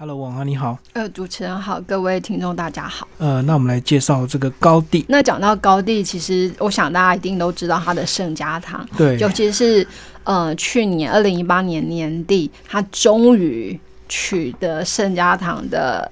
Hello，王啊你好。呃，主持人好，各位听众大家好。呃，那我们来介绍这个高地。那讲到高地，其实我想大家一定都知道它的圣家堂，对，尤其是呃去年二零一八年年底，它终于取得圣家堂的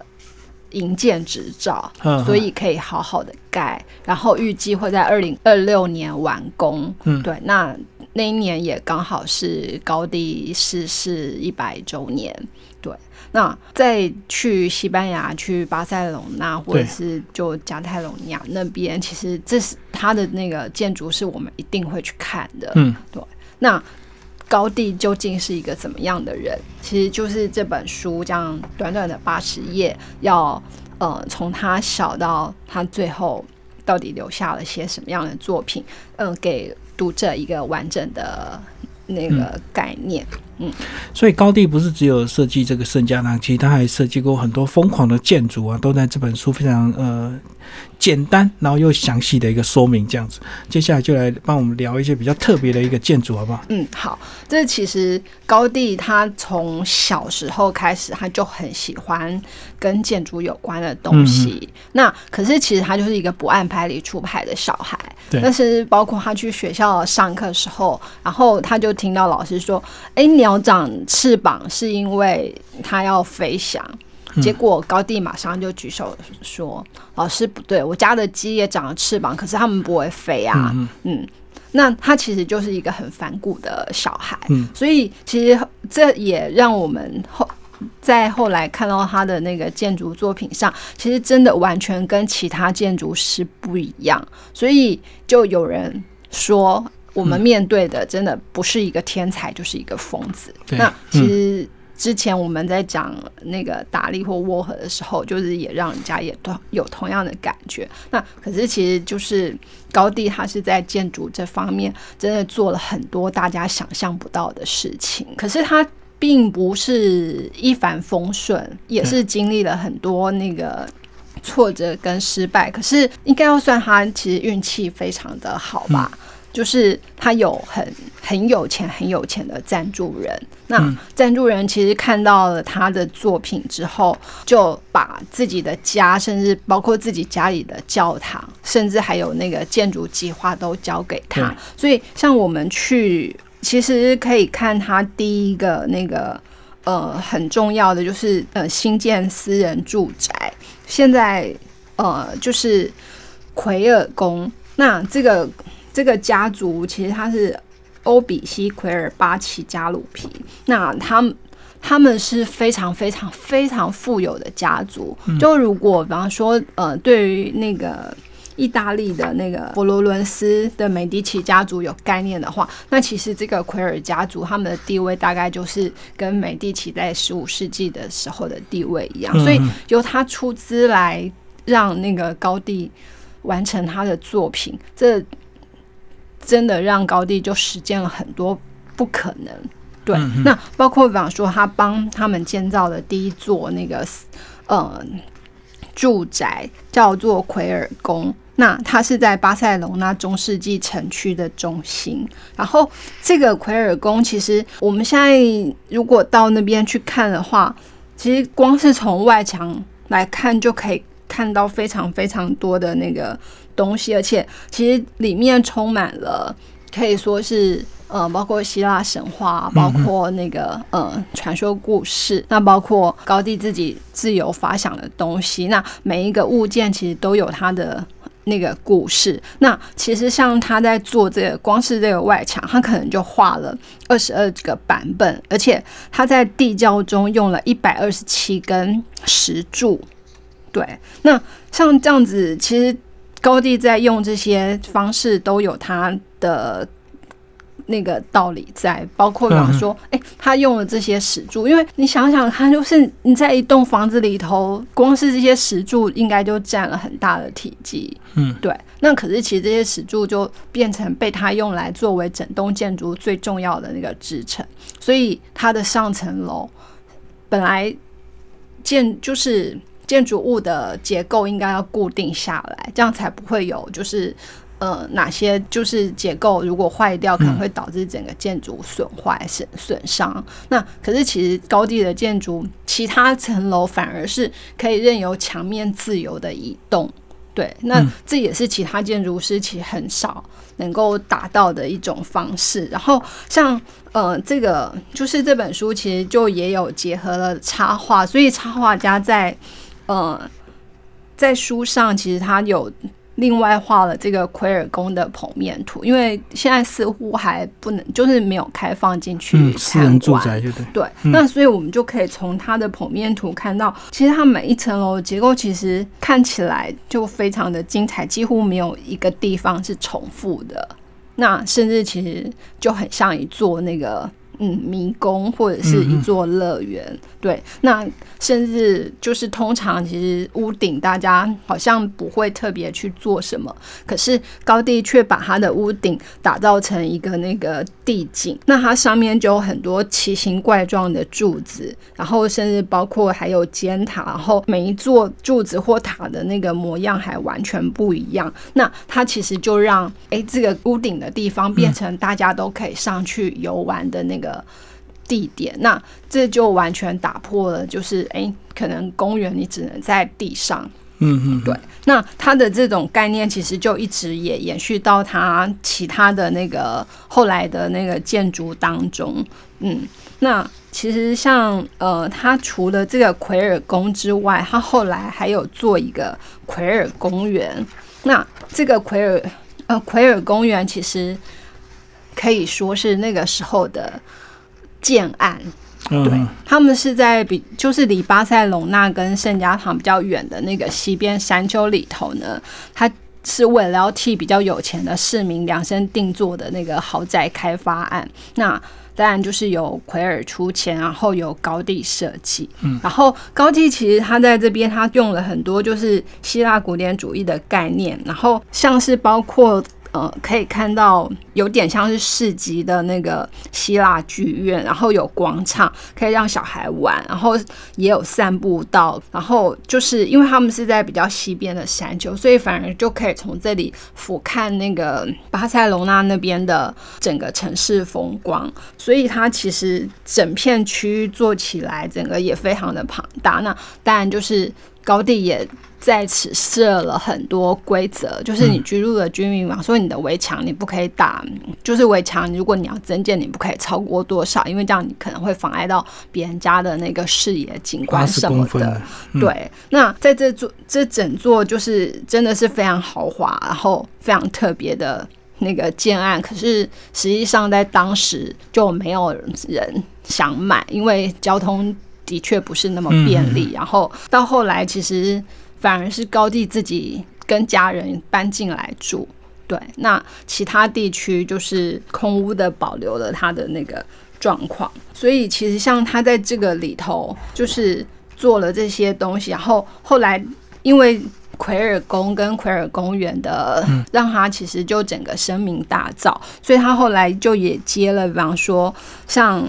营建执照，嗯所以可以好好的盖，然后预计会在二零二六年完工。嗯对，那那一年也刚好是高地逝世一百周年。对，那再去西班牙、去巴塞隆那，或者是就加泰隆尼亚那边，其实这是它的那个建筑是我们一定会去看的。嗯，对那高地究竟是一个怎么样的人？其实就是这本书这样短短的八十页，要呃从他小到他最后到底留下了些什么样的作品，嗯、给读者一个完整的那个概念。嗯所以高地不是只有设计这个圣家堂，其实他还设计过很多疯狂的建筑啊，都在这本书非常呃简单，然后又详细的一个说明这样子。接下来就来帮我们聊一些比较特别的一个建筑，好不好？嗯，好，这其实高地他从小时候开始，他就很喜欢跟建筑有关的东西。那可是其实他就是一个不按牌理出牌的小孩。对但是包括他去学校上课的时候，然后他就听到老师说：“哎，鸟长翅膀是因为它要飞翔。”结果高地马上就举手说：“老师不对，我家的鸡也长了翅膀，可是它们不会飞啊。嗯嗯，那他其实就是一个很反骨的小孩，嗯所以其实这也让我们后在后来看到他的那个建筑作品上，其实真的完全跟其他建筑师不一样，所以就有人说。我们面对的真的不是一个天才，就是一个疯子。对那其实之前我们在讲那个达利或沃荷的时候，就是也让人家也都有同样的感觉。那可是其实就是高地，他是在建筑这方面真的做了很多大家想象不到的事情。可是他并不是一帆风顺，也是经历了很多那个。挫折跟失败，可是应该要算他其实运气非常的好吧，就是他有很很有钱很有钱的赞助人，那赞助人其实看到了他的作品之后，就把自己的家，甚至包括自己家里的教堂，甚至还有那个建筑计划都交给他。所以像我们去，其实可以看他第一个那个。呃，很重要的就是呃，新建私人住宅。现在呃，就是奎尔宫。那这个这个家族其实他是欧比西奎尔巴奇加鲁皮。那他们他们是非常非常非常富有的家族。就如果比方说呃，对于那个。意大利的那个佛罗伦斯的美第奇家族有概念的话，那其实这个奎尔家族他们的地位大概就是跟美第奇在十五世纪的时候的地位一样，嗯所以由他出资来让那个高地完成他的作品，这真的让高地就实践了很多不可能。对，嗯那包括比方说他帮他们建造的第一座那个呃住宅叫做奎尔宫。那它是在巴塞隆那中世纪城区的中心。然后这个奎尔宫，其实我们现在如果到那边去看的话，其实光是从外墙来看就可以看到非常非常多的那个东西，而且其实里面充满了可以说是。呃，包括希腊神话，包括那个呃传说故事，那包括高地自己自由发想的东西，那每一个物件其实都有它的那个故事。那其实像他在做这个，光是这个外墙，他可能就画了二十二个版本，而且他在地窖中用了一百二十七根石柱。对，那像这样子，其实高地在用这些方式都有他的。那个道理在，包括比方说，哎、他用了这些石柱，因为你想想看，就是你在一栋房子里头，光是这些石柱应该就占了很大的体积，嗯，对。那可是其实这些石柱就变成被他用来作为整栋建筑最重要的那个支撑，所以它的上层楼本来建就是建筑物的结构应该要固定下来，这样才不会有就是呃哪些就是结构如果坏掉，可能会导致整个建筑损坏损损伤。那可是其实高地的建筑，其他层楼反而是可以任由墙面自由的移动。对，那这也是其他建筑师其实很少能够达到的一种方式。然后像呃，这个就是这本书其实就也有结合了插画，所以插画家在呃在书上其实他有。另外画了这个奎尔宫的剖面图，因为现在似乎还不能，就是没有开放进去参观，对对？对，那所以我们就可以从它的剖面图看到，其实它每一层楼结构其实看起来就非常的精彩，几乎没有一个地方是重复的。那甚至其实就很像一座那个。嗯，迷宫或者是一座乐园，对。那甚至就是通常其实屋顶大家好像不会特别去做什么，可是高地却把它的屋顶打造成一个那个地景。那它上面就有很多奇形怪状的柱子，然后甚至包括还有尖塔，然后每一座柱子或塔的那个模样还完全不一样。那它其实就让哎这个屋顶的地方变成大家都可以上去游玩的那个。的地点，那这就完全打破了，就是哎，可能公园你只能在地上，嗯嗯，对。那它的这种概念其实就一直也延续到它其他的那个后来的那个建筑当中，嗯。那其实像呃，它除了这个奎尔宫之外，它后来还有做一个奎尔公园。那这个奎尔呃奎尔公园其实。可以说是那个时候的建案，对他们是在比就是离巴塞隆纳跟圣家堂比较远的那个西边山丘里头呢，他是为了要替比较有钱的市民量身定做的那个豪宅开发案。那当然就是由奎尔出钱，然后有高地设计，嗯，然后高地其实他在这边他用了很多就是希腊古典主义的概念，然后像是包括。呃，可以看到有点像是市集的那个希腊剧院，然后有广场可以让小孩玩，然后也有散步道，然后就是因为他们是在比较西边的山丘，所以反而就可以从这里俯瞰那个巴塞隆纳那边的整个城市风光，所以它其实整片区域做起来，整个也非常的庞大。那当然就是高地也。在此设了很多规则，就是你居住的居民嘛，说你的围墙你不可以打，就是围墙如果你要增建，你不可以超过多少，因为这样你可能会妨碍到别人家的那个视野景观什么的。对，那在这座这整座就是真的是非常豪华，然后非常特别的那个建案，可是实际上在当时就没有人想买，因为交通的确不是那么便利。然后到后来其实。反而是高地自己跟家人搬进来住，对，那其他地区就是空屋的保留了他的那个状况，所以其实像他在这个里头就是做了这些东西，然后后来因为奎尔宫跟奎尔公园的，让他其实就整个声名大噪，所以他后来就也接了，比方说像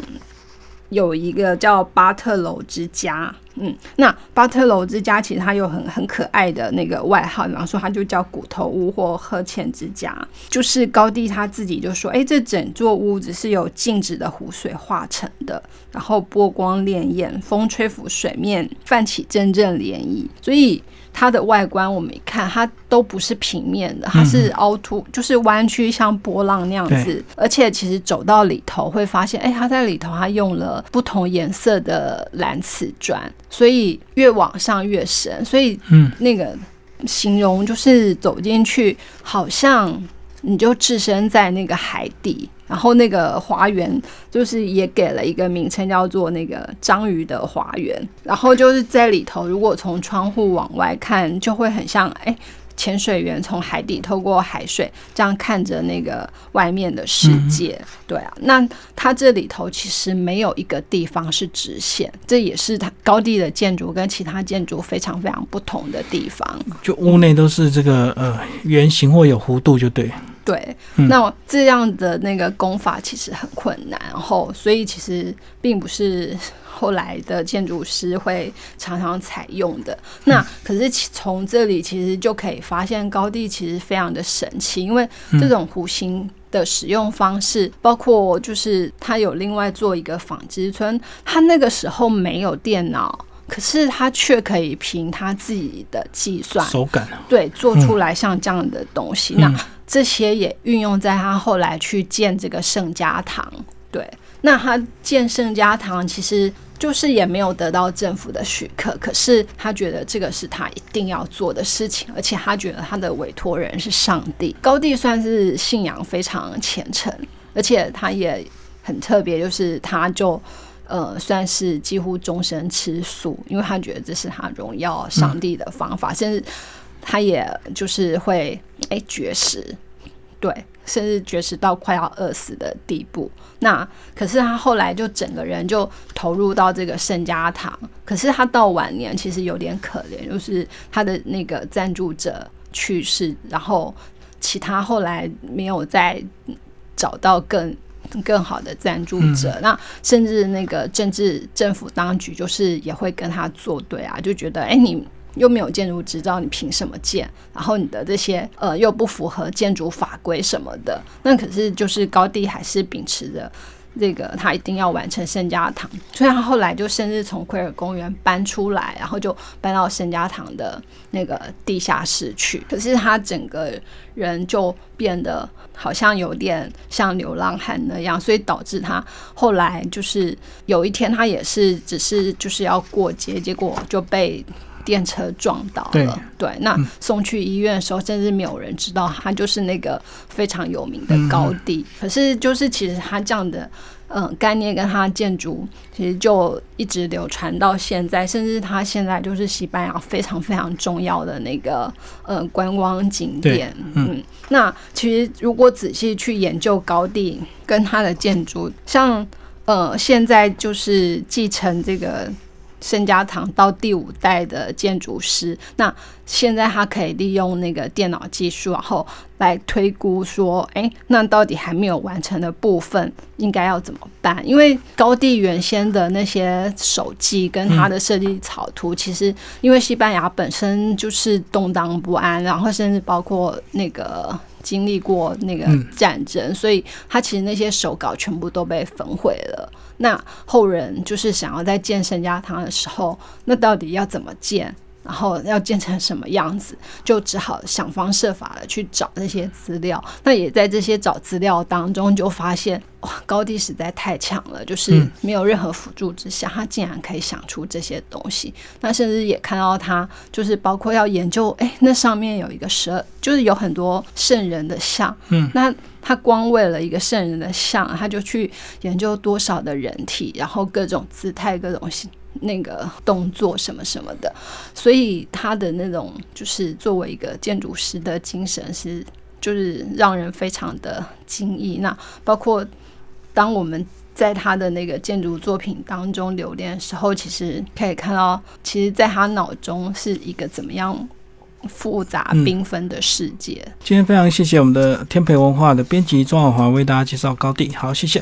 有一个叫巴特楼之家。嗯，那巴特楼之家其实它有很很可爱的那个外号，比方说它就叫骨头屋或呵欠之家。就是高地他自己就说，哎，这整座屋子是由静止的湖水化成的，然后波光潋滟，风吹拂水面泛起阵阵涟漪，所以。它的外观我们一看，它都不是平面的，它是凹凸，就是弯曲，像波浪那样子。而且其实走到里头会发现，哎，它在里头它用了不同颜色的蓝瓷砖，所以越往上越深。所以，嗯，那个形容就是走进去，好像你就置身在那个海底。然后那个花园就是也给了一个名称，叫做那个章鱼的花园。然后就是在里头，如果从窗户往外看，就会很像哎，潜水员从海底透过海水这样看着那个外面的世界。对啊，那它这里头其实没有一个地方是直线，这也是它高地的建筑跟其他建筑非常非常不同的地方。就屋内都是这个呃圆形或有弧度，就对。对，嗯那这样的那个功法其实很困难，然后所以其实并不是 后来的建筑师会常常采用的。那可是其从这里其实就可以发现，高地其实非常的神奇，因为这种弧形。的使用方式，包括就是他有另外做一个纺织村，他那个时候没有电脑，可是他却可以凭他自己的计算，手感啊，对，做出来像这样的东西。嗯那这些也运用在他后来去建这个圣家堂。对，那他建圣家堂其实就是也没有得到政府的许可，可是他觉得这个是他一定要做的事情，而且他觉得他的委托人是上帝。高地算是信仰非常虔诚，而且他也很特别，就是他就。呃，算是几乎终身吃素，因为他觉得这是他荣耀上帝的方法，甚至他也就是会哎绝食，对，甚至绝食到快要饿死的地步。那可是他后来就整个人就投入到这个圣家堂，可是他到晚年其实有点可怜，就是他的那个赞助者去世，然后其他后来没有再找到更。更好的赞助者，那甚至那个政治政府当局就是也会跟他作对啊，就觉得哎、你又没有建筑执照，你凭什么建？然后你的这些呃又不符合建筑法规什么的，那可是就是高地还是秉持着。这个他一定要完成圣家堂，所以他后来就甚至从奎尔公园搬出来，然后就搬到圣家堂的那个地下室去。可是他整个人就变得好像有点像流浪汉那样，所以导致他后来就是有一天他也是只是就是要过街，结果就被。电车撞倒了，对，那送去医院的时候，甚至没有人知道他就是那个非常有名的高地。可是，就是其实他这样的嗯概念跟他建筑，其实就一直流传到现在，甚至他现在就是西班牙非常非常重要的那个呃观光景点。嗯，那其实如果仔细去研究高地跟他的建筑，像呃现在就是继承这个。圣家堂到第五代的建筑师，那现在他可以利用那个电脑技术，然后来推估说，哎，那到底还没有完成的部分应该要怎么办？因为高地原先的那些手记跟他的设计草图，其实因为西班牙本身就是动荡不安，然后甚至包括那个。经历过那个战争，所以他其实那些手稿全部都被焚毁了。那后人就是想要在建圣家堂的时候，那到底要怎么建？然后要建成什么样子，就只好想方设法的去找这些资料。那也在这些找资料当中，就发现哇，高地实在太强了，就是没有任何辅助之下，他竟然可以想出这些东西。那甚至也看到他，就是包括要研究，哎，那上面有一个十二，就是有很多圣人的像，嗯，那他光为了一个圣人的像，他就去研究多少的人体，然后各种姿态，各种那个动作什么什么的，所以他的那种就是作为一个建筑师的精神是，就是让人非常的惊异。那包括当我们在他的那个建筑作品当中留恋的时候，其实可以看到，其实在他脑中是一个怎么样复杂缤纷的世界。今天非常谢谢我们的天培文化的编辑庄晓华为大家介绍高地，好，谢谢。